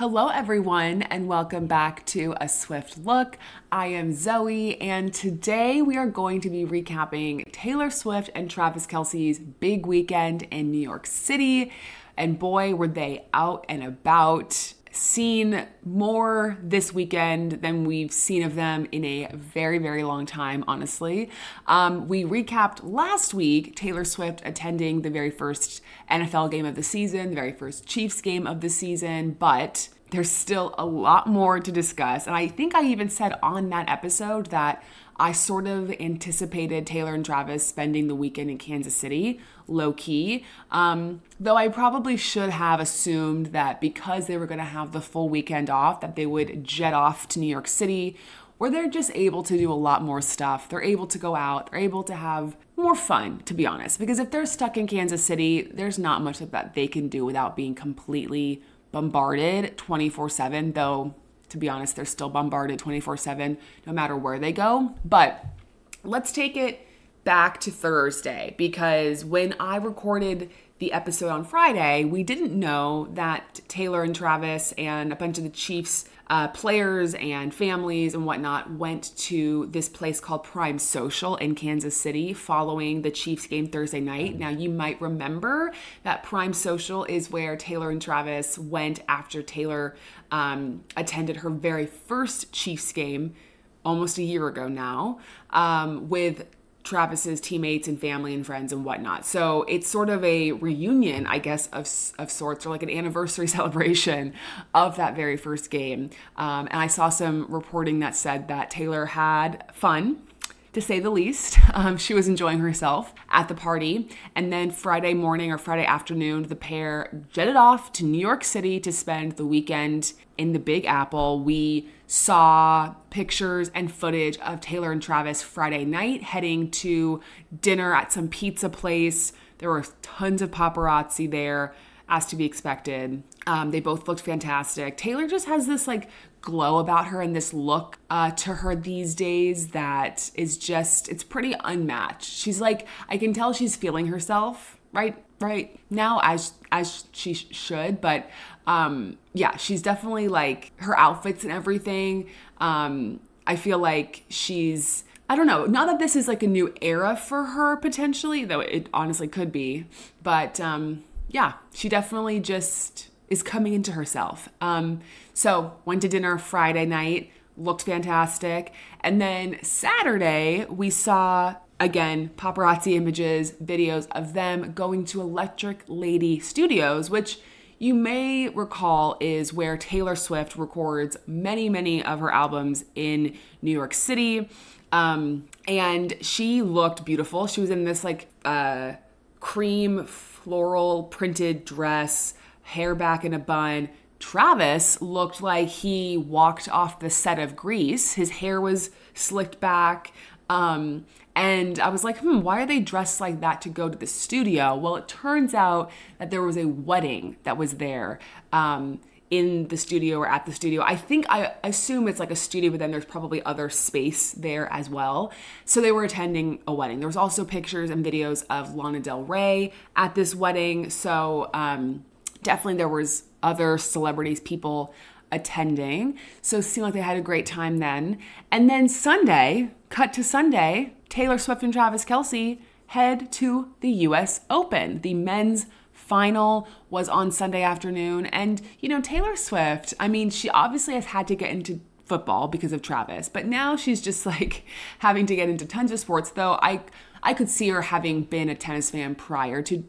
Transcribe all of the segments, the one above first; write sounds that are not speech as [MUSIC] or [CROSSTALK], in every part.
Hello, everyone, and welcome back to A Swift Look. I am Zoe, and today we are going to be recapping Taylor Swift and Travis Kelce's big weekend in New York City. And boy, were they out and about seen more this weekend than we've seen of them in a very, very long time, honestly. Um, we recapped last week Taylor Swift attending the very first NFL game of the season, the very first Chiefs game of the season, but there's still a lot more to discuss. And I think I even said on that episode that I sort of anticipated Taylor and Travis spending the weekend in Kansas City, low key. Um, though I probably should have assumed that because they were going to have the full weekend off, that they would jet off to New York City, where they're just able to do a lot more stuff. They're able to go out, they're able to have more fun, to be honest. Because if they're stuck in Kansas City, there's not much that they can do without being completely bombarded 24 7, though to be honest, they're still bombarded 24 7 no matter where they go. But let's take it back to Thursday because when I recorded the episode on Friday, we didn't know that Taylor and Travis and a bunch of the Chiefs uh, players and families and whatnot went to this place called Prime Social in Kansas City following the Chiefs game Thursday night. Now, you might remember that Prime Social is where Taylor and Travis went after Taylor um, attended her very first Chiefs game almost a year ago now um, with Travis's teammates and family and friends and whatnot. So it's sort of a reunion, I guess, of, of sorts, or like an anniversary [LAUGHS] celebration of that very first game. Um, and I saw some reporting that said that Taylor had fun to say the least. [LAUGHS] Um, she was enjoying herself at the party. And then Friday morning or Friday afternoon, the pair jetted off to New York City to spend the weekend in the Big Apple. We saw pictures and footage of Taylor and Travis Friday night heading to dinner at some pizza place. There were tons of paparazzi there, as to be expected. Um, they both looked fantastic. Taylor just has this like glow about her and this look uh, to her these days that is just it's pretty unmatched she's like i can tell she's feeling herself right right now as as she should but um yeah she's definitely like her outfits and everything um i feel like she's I don't know. Not that this is like a new era for her potentially, though it honestly could be. But um, yeah, she definitely just is coming into herself. Um, so went to dinner Friday night, looked fantastic, and then Saturday we saw again paparazzi images, videos of them going to Electric Lady Studios, which you may recall is where Taylor Swift records many, many of her albums in New York City. Um, and she looked beautiful. She was in this like uh, cream floral printed dress hair back in a bun. Travis looked like he walked off the set of Grease. His hair was slicked back. Um, and I was like, hmm, why are they dressed like that to go to the studio? Well, it turns out that there was a wedding that was there. Um, in the studio or at the studio. I think I assume it's like a studio, but then there's probably other space there as well. So they were attending a wedding. There was also pictures and videos of Lana Del Rey at this wedding. So um, definitely there was other celebrities, people attending. So it seemed like they had a great time then. And then Sunday, cut to Sunday, Taylor Swift and Travis Kelce head to the US Open. The men's final was on Sunday afternoon. And, you know, Taylor Swift, I mean, she obviously has had to get into football because of Travis, but now she's just [LAUGHS] like having to get into tons of sports, though I I could see her having been a tennis fan prior to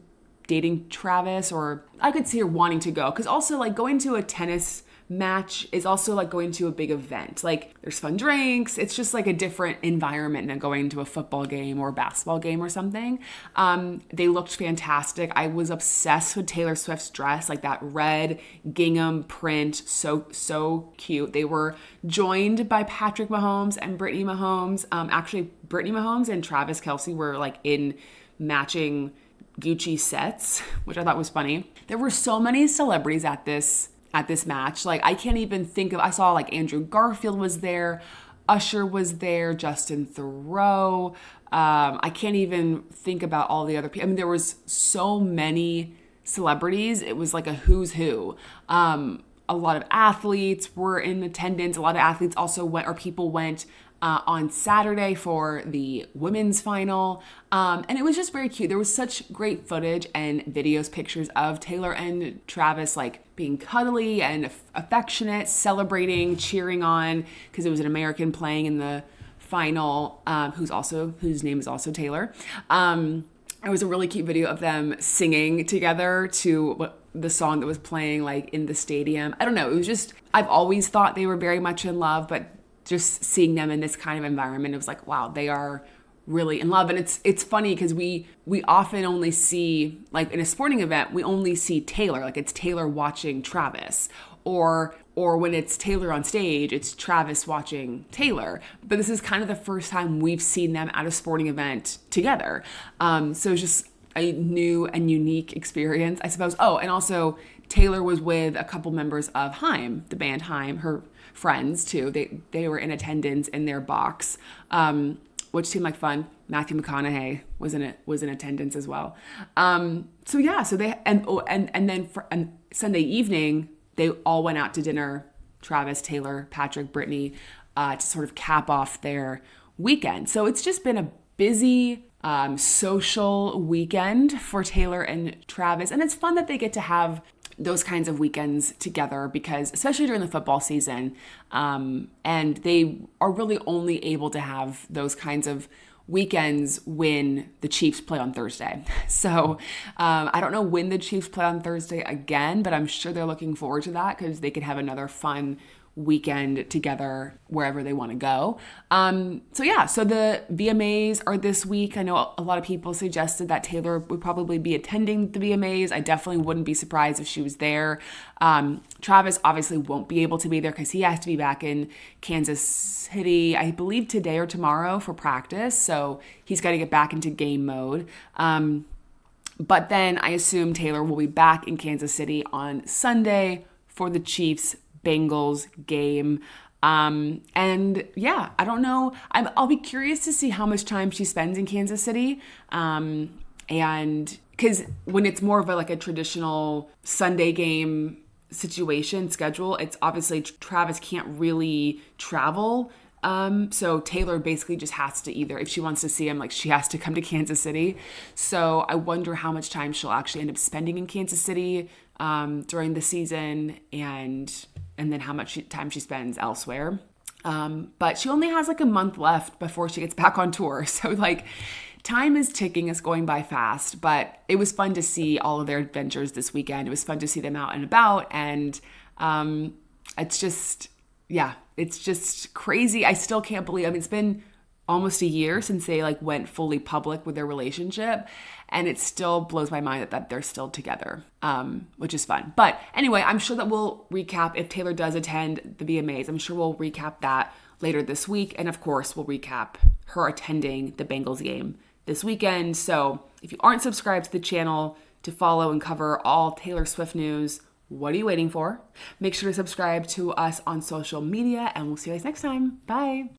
dating Travis, or I could see her wanting to go. Because also, like, going to a tennis match is also like going to a big event. Like, there's fun drinks. It's just like a different environment than going to a football game or a basketball game or something. Um, they looked fantastic. I was obsessed with Taylor Swift's dress, like that red gingham print. So, so cute. They were joined by Patrick Mahomes and Brittany Mahomes. Um, actually, Brittany Mahomes and Travis Kelce were like in matching Gucci sets, [LAUGHS] which I thought was funny. There were so many celebrities at this at this match. Like I can't even think of I saw like Andrew Garfield was there, Usher was there, Justin Theroux. Um, I can't even think about all the other people. I mean, there was so many celebrities. It was like a who's who. Um, a lot of athletes were in attendance. A lot of athletes also went, or people went uh, on Saturday for the women's final. Um, and it was just very cute. There was such great footage and videos, pictures of Taylor and Travis like being cuddly and affectionate, celebrating, cheering on because it was an American playing in the final, um, who's also whose name is also Taylor. Um, it was a really cute video of them singing together to what the song that was playing like in the stadium. I don't know. It was just I've always thought they were very much in love, but just seeing them in this kind of environment, it was like, wow, they are really in love. And it's it's funny because we we often only see like in a sporting event we only see taylor like it's taylor watching travis or or when it's taylor on stage it's travis watching taylor. But this is kind of the first time we've seen them at a sporting event together. Um, so it's just a new and unique experience i suppose. Oh and also taylor was with a couple members of haim the band haim her friends too. They they were in attendance in their box, um, which seemed like fun. Matthew McConaughey was in it was in attendance as well. Um, so yeah, so they and oh, and and then for and Sunday evening they all went out to dinner. Travis, Taylor, Patrick, Brittany, uh, to sort of cap off their weekend. So it's just been a busy um, social weekend for Taylor and Travis, and it's fun that they get to have those kinds of weekends together because especially during the football season um, and they are really only able to have those kinds of weekends when the chiefs play on thursday. [LAUGHS] So um, i don't know when the chiefs play on thursday again but i'm sure they're looking forward to that because they could have another fun weekend together wherever they want to go. Um, so yeah, so the VMAs are this week. I know a lot of people suggested that Taylor would probably be attending the VMAs. I definitely wouldn't be surprised if she was there. Um, Travis obviously won't be able to be there because he has to be back in Kansas City, I believe today or tomorrow for practice. So he's got to get back into game mode. Um, but then I assume Taylor will be back in Kansas City on Sunday for the Chiefs Bengals game. Um, and yeah, I don't know. i will be curious to see how much time she spends in Kansas City. Um, and because when it's more of a, like a traditional Sunday game situation schedule, it's obviously Travis can't really travel. Um, so Taylor basically just has to either, if she wants to see him, like she has to come to Kansas City. So I wonder how much time she'll actually end up spending in Kansas City um, during the season and and then how much time she spends elsewhere. Um, but she only has like a month left before she gets [LAUGHS] back on tour. So, like, time is ticking, it's going by fast. But it was fun to see all of their adventures this weekend. It was fun to see them out and about. And um, it's just, yeah, it's just crazy. I still can't believe, I mean, it's been almost a year since they like went fully public with their relationship and it still blows my mind that, that they're still together um, which is fun but anyway i'm sure that we'll recap if taylor does attend the vmas i'm sure we'll recap that later this week and of course we'll recap her attending the bengals game this weekend so if you aren't subscribed to the channel to follow and cover all taylor swift news what are you waiting for? Make sure to subscribe to us on social media, and we'll see you guys next time. Bye.